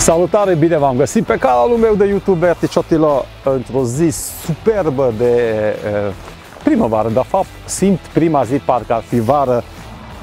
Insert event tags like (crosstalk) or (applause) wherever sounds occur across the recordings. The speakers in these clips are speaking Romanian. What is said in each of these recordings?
Salutare, bine v-am găsit pe canalul meu de YouTube Articiotilo într-o zi superbă de uh, primăvară. De fapt, simt prima zi parcă ar fi vară.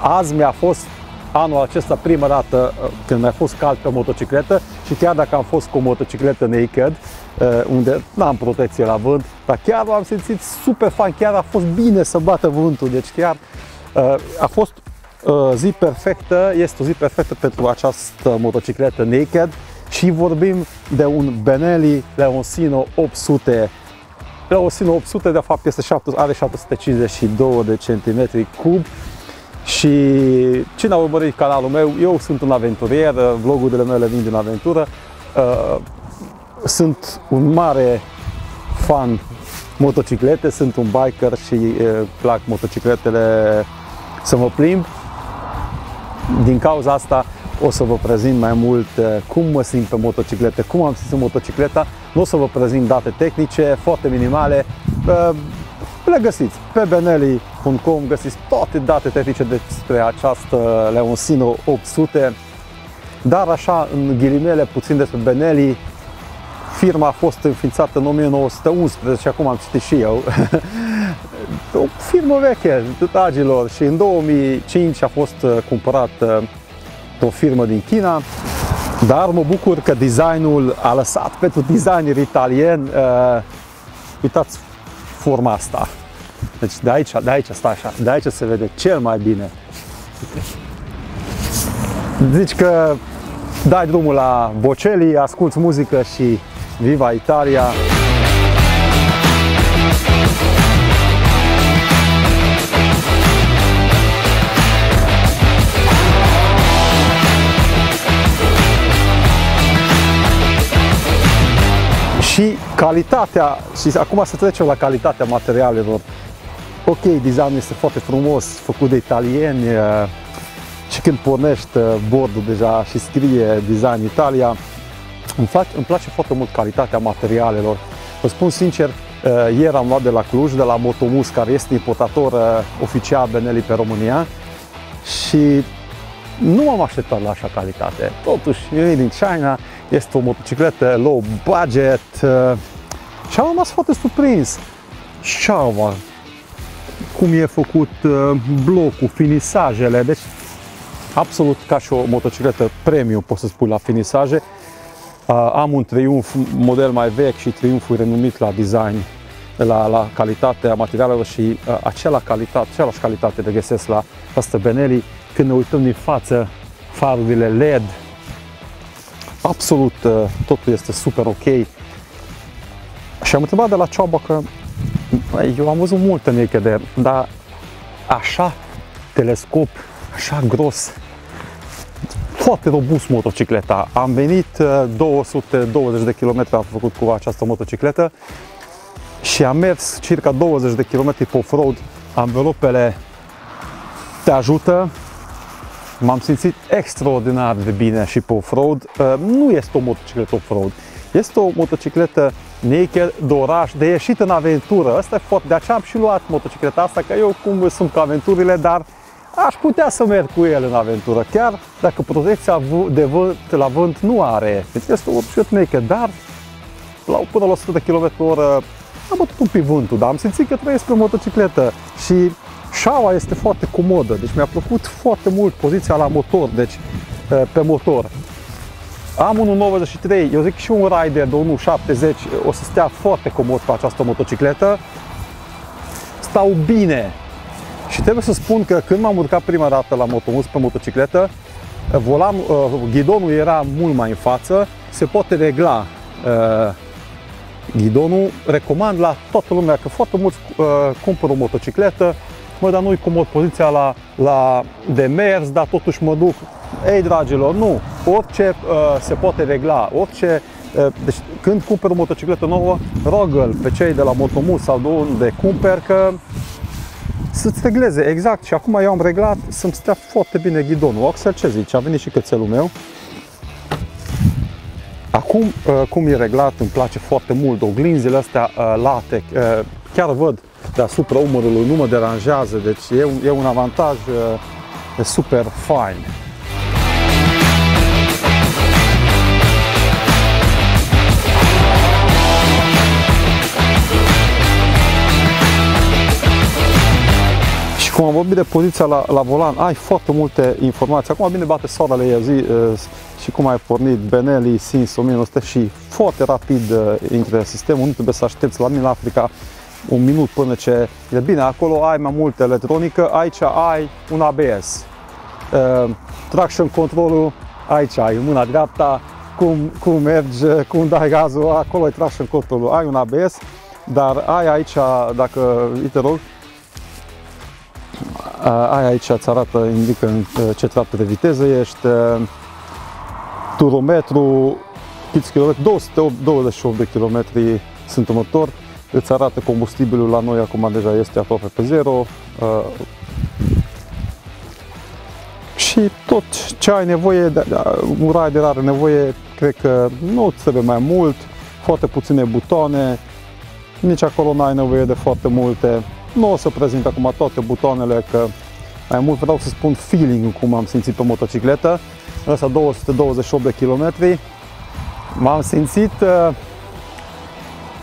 Azi mi-a fost anul acesta prima dată uh, când mi-a fost cald pe motocicletă și chiar dacă am fost cu o motocicletă naked, uh, unde n-am protecție la vânt, dar chiar l-am simțit super fan, chiar a fost bine să bată vântul, deci chiar uh, a fost Uh, zi perfectă, este o zi perfectă pentru această motocicletă Naked și vorbim de un Benelli Leoncino 800 Leoncino 800 de fapt este 7, are 752 de centimetri cub și cine a urmărit canalul meu, eu sunt un aventurier, vlogurile mele vin din aventură, uh, sunt un mare fan motociclete, sunt un biker și uh, plac motocicletele să mă plimb din cauza asta o să vă prezint mai mult uh, cum mă simt pe motocicletă, cum am simțit motocicleta. Nu o să vă prezint date tehnice foarte minimale. Uh, le găsiți pe benelli.com, găsiți toate date tehnice despre această Leoncino 800. Dar așa, în ghilimele, puțin despre Benelli, firma a fost înființată în 1911, acum am citit și eu. (laughs) o firmă veche, dragilor, și în 2005 a fost uh, cumpărat o firmă din China, dar mă bucur că designul a lăsat pentru designer italien, uh, uitați forma asta. Deci de aici, de aici stă așa, de aici se vede cel mai bine. Zici că dai drumul la Bocelli, asculți muzică și viva Italia! Calitatea, și acum să trecem la calitatea materialelor. Ok, designul este foarte frumos, făcut de italieni uh, și când pornești uh, bordul deja și scrie Design Italia, îmi place, îmi place foarte mult calitatea materialelor. Vă spun sincer, uh, ieri am luat de la Cluj, de la Motomus, care este importator oficial Benelli pe România și nu m-am așteptat la așa calitate. Totuși, e din China, este o motocicletă low budget uh, și am rămas foarte surprins. Șaua, cum e făcut uh, blocul, finisajele, deci absolut ca și o motocicletă premium, pot să spun, la finisaje. Uh, am un Triumph model mai vechi și Triumphul renumit la design, la, la calitatea materialelor și acela calitate, același calitate de găsesc la asta Benelli. Când ne uităm din față, farurile LED, absolut uh, totul este super ok. Și am întrebat de la Cioaba că eu am văzut multe naked dar așa telescop, așa gros, foarte robust motocicleta. Am venit 220 uh, de km am făcut cu această motocicletă și am mers circa 20 de km pe off-road. Anvelopele te ajută, M-am simțit extraordinar de bine și pe off-road. Uh, nu este o motocicletă off-road, este o motocicletă naked, de oraș, de ieșit în aventură. Asta e foarte, de aceea am și luat motocicleta asta, că eu cum sunt cu aventurile, dar aș putea să merg cu el în aventură, chiar dacă protecția de vânt, la vânt nu are. Deci este o motocicletă naked, dar la, până la 100 km oră am bătut un pic vântul, dar am simțit că trăiesc pe motocicletă și Șaua este foarte comodă, deci mi-a plăcut foarte mult poziția la motor, deci pe motor. Am 1.93, eu zic și un rider de 1.70 o să stea foarte comod pe această motocicletă. Stau bine. Și trebuie să spun că când m-am urcat prima dată la motomus pe motocicletă, volan, ghidonul era mult mai în față, se poate regla ghidonul. Recomand la toată lumea că foarte mulți cumpără o motocicletă, mă, dar nu-i comod poziția la, la de mers, dar totuși mă duc. Ei, dragilor, nu. Orice uh, se poate regla, orice uh, deci când cumperi o motocicletă nouă, rogă pe cei de la Motomus sau de unde cumperi că să-ți regleze exact. Și acum eu am reglat să-mi stea foarte bine ghidonul. Oxel, ce zici? A venit și cățelul meu. Acum, uh, cum e reglat, îmi place foarte mult. Oglinzile astea uh, latex, uh, chiar văd deasupra umărului, nu mă deranjează, deci e, e un avantaj e super fain. Și cum am vorbit de poziția la, la volan, ai foarte multe informații. Acum bine bate soarele, eu zi, și cum ai pornit Benelli, Sins 1900 și foarte rapid intre sistemul, nu trebuie să aștepți la mine în Africa un minut până ce e bine. Acolo ai mai multă electronică, aici ai un ABS. Uh, traction controlul aici ai, în mâna dreapta, cum, cum mergi, cum dai gazul, acolo ai traction controlul, ai un ABS, dar ai aici, dacă, uite rog, ai aici îți arată, indică ce treaptă de viteză ești, turometru, câți kilometri, 228 de kilometri sunt în motor, îți arată combustibilul la noi acum deja este aproape pe zero și tot ce ai nevoie, un rider are nevoie, cred că nu trebuie mai mult, foarte puține butoane, nici acolo n-ai nevoie de foarte multe. Nu o să prezint acum toate butoanele, că mai mult vreau să spun feeling cum am simțit pe motocicletă. Ăsta 228 de kilometri. M-am simțit uh,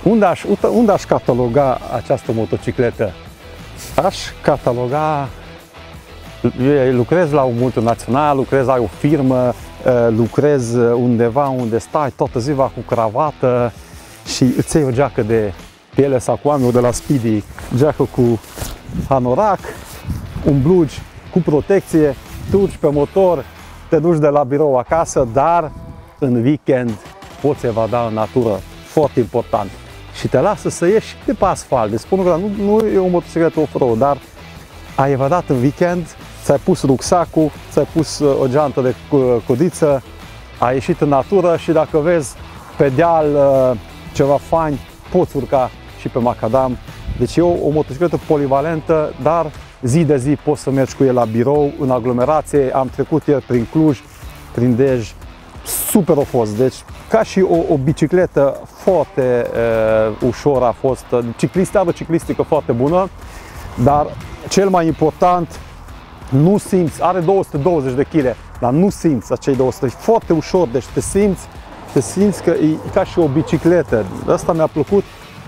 unde aș, unde aș cataloga această motocicletă? Aș cataloga eu lucrez la un multinațional, lucrez la o firmă, uh, lucrez undeva unde stai toată ziua cu cravată și îți iei o geacă de piele sau cu anul de la Speedy, geacă cu anorac, un blugi cu protecție, turci pe motor, te duci de la birou acasă, dar în weekend poți evada în natură, foarte important. Și te lasă să ieși de pe asfalt. Deci spun că nu, nu e o motocicletă off-road, dar ai evadat în weekend, ți-ai pus rucsacul, ți-ai pus uh, o geantă de codiță, ai ieșit în natură și dacă vezi pe deal uh, ceva fain, poți urca și pe macadam. Deci e o, o motocicletă polivalentă, dar zi de zi poți să mergi cu el la birou, în aglomerație. Am trecut el prin Cluj, prin Dej, super a fost. Deci ca și o, o bicicletă foarte uh, ușor a fost, ciclistă, ciclistică foarte bună, dar cel mai important, nu simți, are 220 de kg, dar nu simți acei 200, e foarte ușor, deci te simți, te simți că e ca și o bicicletă. Asta mi-a plăcut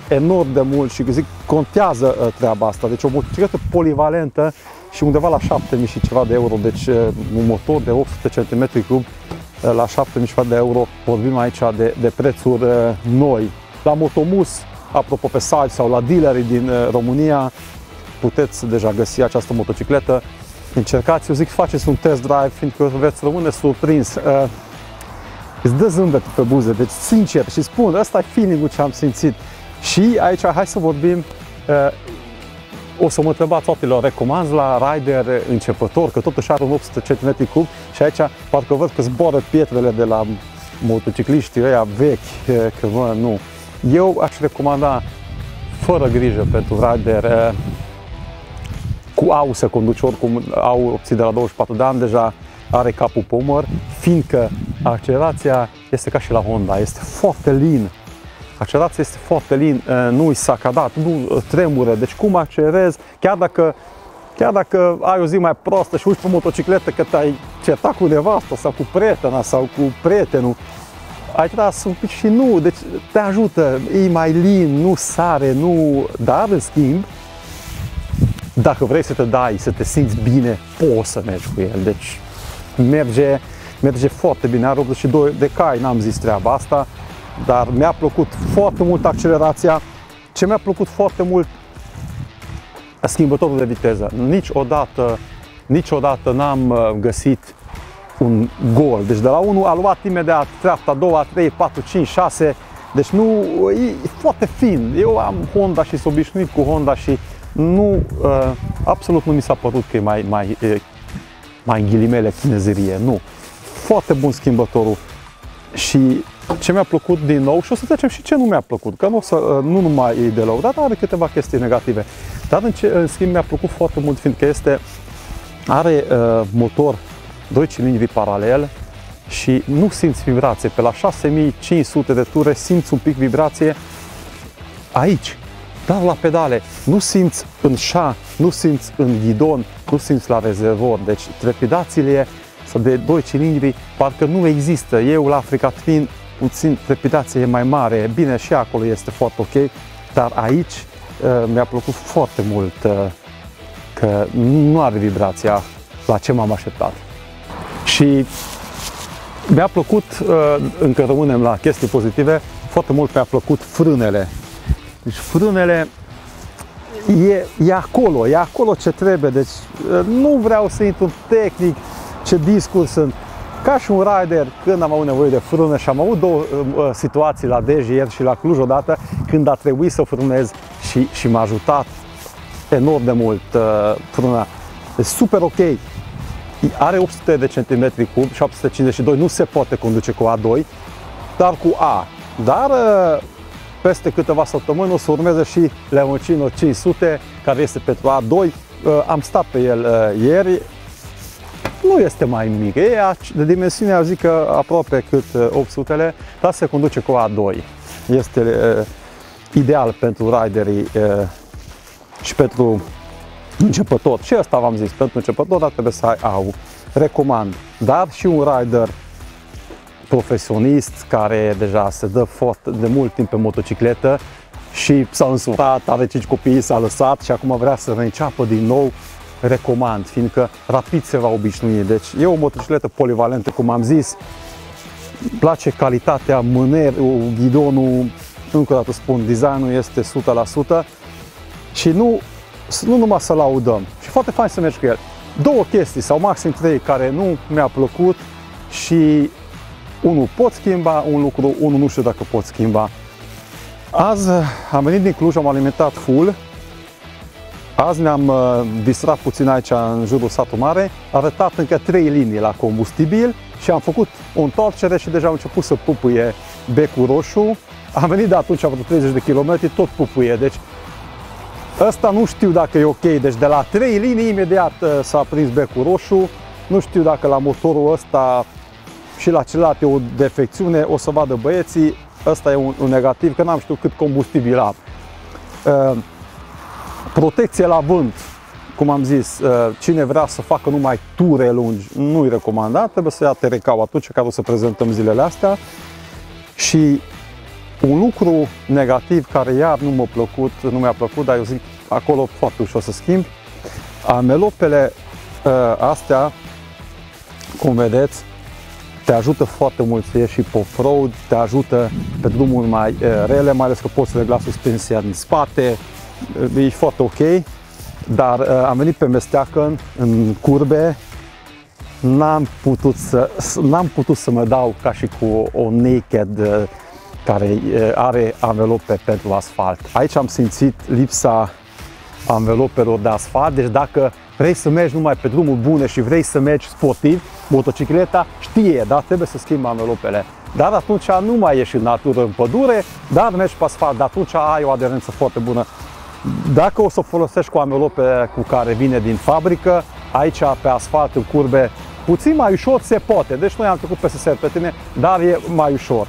enorm de mult și zic, contează uh, treaba asta. Deci o motocicletă polivalentă și undeva la 7000 și ceva de euro, deci uh, un motor de 800 cm cub uh, la 7000 și ceva de euro, vorbim aici de, de prețuri noi. La Motomus, apropo pe site sau la dealerii din România, puteți deja găsi această motocicletă. Încercați, eu zic, faceți un test drive, fiindcă veți rămâne surprins. Îți dă zâmbet pe buze, deci sincer și spun, ăsta e feeling-ul ce am simțit. Și aici hai să vorbim, uh, o să mă întrebați toatelor, recomand la rider începător, că totuși are un 800 cm cub și aici parcă văd că zboară pietrele de la motocicliștii ăia vechi, uh, că mă, nu. Eu aș recomanda fără grijă pentru rider uh, cu au să conduci oricum, au opții de la 24 de ani, deja are capul pe umăr, fiindcă accelerația este ca și la Honda, este foarte lin, accelerația este foarte lin, uh, nu-i sacadat, nu uh, tremură, deci cum accelerezi, chiar dacă Chiar dacă ai o zi mai prostă și uiți pe motocicletă că te-ai certat cu nevasta sau cu prietena sau cu prietenul, ai tras un pic și nu, deci te ajută, e mai lin, nu sare, nu... Dar, în schimb, dacă vrei să te dai, să te simți bine, poți să mergi cu el. Deci merge, merge foarte bine, are 82 de cai, n-am zis treaba asta, dar mi-a plăcut foarte mult accelerația. Ce mi-a plăcut foarte mult schimbătorul de viteză. Niciodată, niciodată n-am uh, găsit un gol. Deci de la 1 a luat imediat treapta, a doua, a trei, 4, 5, 6. Deci nu, e foarte fin. Eu am Honda și sunt obișnuit cu Honda și nu, uh, absolut nu mi s-a părut că e mai, mai, mai în ghilimele chinezerie. Nu. Foarte bun schimbătorul. Și ce mi-a plăcut din nou și o să trecem și ce nu mi-a plăcut, că nu, o să, uh, nu numai e de dar are câteva chestii negative. Dar în, ce, în schimb mi-a plăcut foarte mult, fiindcă este, are uh, motor 2 cilindri paralel și nu simți vibrație. Pe la 6500 de ture simți un pic vibrație aici, dar la pedale. Nu simți în șa, nu simți în ghidon, nu simți la rezervor. Deci trepidațiile de 2 cilindri parcă nu există. Eu la Africa Twin puțin trepidație e mai mare. Bine, și acolo este foarte ok, dar aici uh, mi-a plăcut foarte mult uh, că nu are vibrația la ce m-am așteptat. Și mi-a plăcut, uh, încă rămânem la chestii pozitive, foarte mult mi-a plăcut frânele. Deci frânele e, e acolo, e acolo ce trebuie, deci uh, nu vreau să intru tehnic, ce discuri sunt. Ca și un rider, când am avut nevoie de frână și am avut două uh, situații la Dej ieri și la Cluj odată, când a trebuit să frânez și, și m-a ajutat enorm de mult uh, frâna. E super ok. Are 800 de centimetri cub, 752, nu se poate conduce cu A2, dar cu A. Dar uh, peste câteva săptămâni o să urmeze și Leoncino 500, care este pentru A2. Uh, am stat pe el uh, ieri, nu este mai mic, e de dimensiune, eu zic că aproape cât 800-le, dar se conduce cu A2. Este uh, ideal pentru riderii uh, și pentru începător. Și asta v-am zis, pentru începător dar trebuie să ai AU. Recomand. Dar și un rider profesionist care deja se dă foarte de mult timp pe motocicletă și s-a însurat, are 5 copii, s-a lăsat și acum vrea să reînceapă din nou, recomand, fiindcă rapid se va obișnui. Deci e o motocicletă polivalentă, cum am zis, place calitatea, mânerul, ghidonul, încă o dată spun, designul este 100% și nu, nu numai să laudăm. Și foarte fain să mergi cu el. Două chestii sau maxim trei care nu mi-a plăcut și unul pot schimba, un lucru, unul nu știu dacă pot schimba. Azi am venit din Cluj, am alimentat full. Azi ne-am uh, distrat puțin aici în jurul satul mare, a arătat încă trei linii la combustibil și am făcut o întoarcere și deja am început să pupuie becul roșu. Am venit de atunci vreo 30 de km, tot pupuie, deci Ăsta nu știu dacă e ok, deci de la 3 linii imediat uh, s-a prins becul roșu. Nu știu dacă la motorul ăsta și la celălalt e o defecțiune, o să vadă băieții. Ăsta e un, un negativ, că n-am știut cât combustibil am. Uh, protecție la vânt, cum am zis, uh, cine vrea să facă numai ture lungi, nu-i recomandat, trebuie să ia terecau atunci, care o să prezentăm zilele astea. Și un lucru negativ care iar nu m-a plăcut, nu mi-a plăcut, dar eu zic acolo foarte ușor să schimb. Amelopele uh, astea, cum vedeți, te ajută foarte mult să ieși și pe off-road, te ajută pe drumuri mai uh, rele, mai ales că poți să regla suspensia din spate, uh, e foarte ok, dar uh, am venit pe mesteacă în curbe, n-am putut să, n-am putut să mă dau ca și cu o naked uh, care are anvelope pentru asfalt. Aici am simțit lipsa anvelopelor de asfalt, deci dacă vrei să mergi numai pe drumuri bune și vrei să mergi sportiv, motocicleta știe, dar trebuie să schimbi anvelopele. Dar atunci nu mai ieși în natură, în pădure, dar mergi pe asfalt, dar atunci ai o aderență foarte bună. Dacă o să folosești cu anvelope cu care vine din fabrică, aici pe asfalt, în curbe, puțin mai ușor se poate. Deci noi am trecut peste pe tine, dar e mai ușor.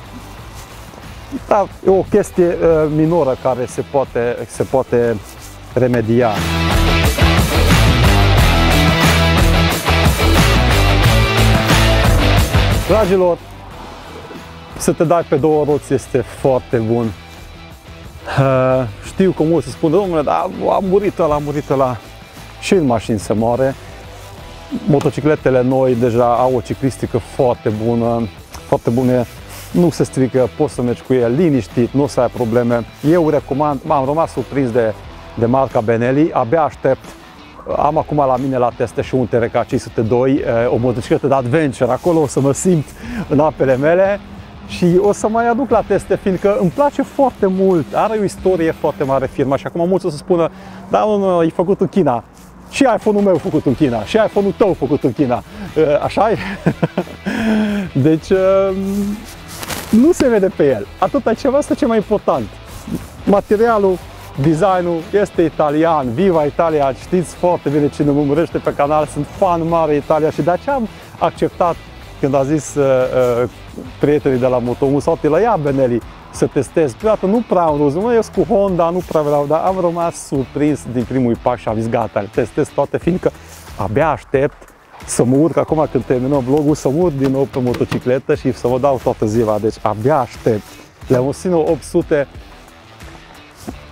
Da, e o chestie uh, minoră care se poate, se poate remedia. Dragilor, să te dai pe două roți este foarte bun. Uh, știu că mulți se spun, domnule, dar a murit ăla, a murit ăla. Și în mașini se moare. Motocicletele noi deja au o ciclistică foarte bună, foarte bună nu se strică, poți să mergi cu el liniștit, nu o să ai probleme. Eu recomand, m-am rămas surprins de, de marca Benelli, abia aștept am acum la mine la teste și un TRK 502, eh, o motocicletă de adventure, acolo o să mă simt în apele mele și o să mai aduc la teste, fiindcă îmi place foarte mult, are o istorie foarte mare firma și acum mulți o să spună, da, nu, nu, e făcut în China. Și iPhone-ul meu făcut în China, și iPhone-ul tău făcut în China. Eh, așa e? (laughs) Deci, eh, nu se vede pe el. Atâta ceva este ce mai important. Materialul, designul este italian, viva Italia, știți foarte bine cine mă urmărește pe canal, sunt fan mare Italia și de aceea am acceptat când a zis uh, uh, prietenii de la Motomu sau la ia Benelli să testez. Prima dată nu prea am râs, eu cu Honda, nu prea vreau, dar am rămas surprins din primul pas și am zis gata, testez toate, fiindcă abia aștept să mă urc acum când terminăm vlogul, să mă urc din nou pe motocicletă și să mă dau toată ziua. Deci abia aștept. Leoncino 800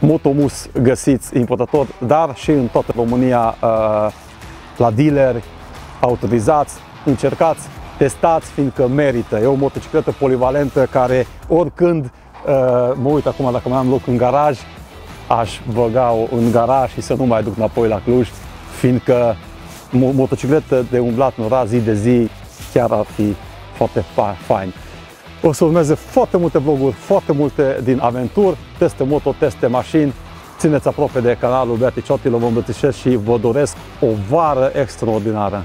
Motomus găsiți importator, dar și în toată România uh, la dealeri autorizați, încercați, testați, fiindcă merită. E o motocicletă polivalentă care oricând, uh, mă uit acum dacă mai am loc în garaj, aș băga-o în garaj și să nu mai duc înapoi la Cluj, fiindcă motocicletă de umblat în oraș zi de zi chiar ar fi foarte fain. O să urmeze foarte multe vloguri, foarte multe din aventuri, teste moto, teste mașini. Țineți aproape de canalul Beati Ciotilo, vă îmbrățișez și vă doresc o vară extraordinară.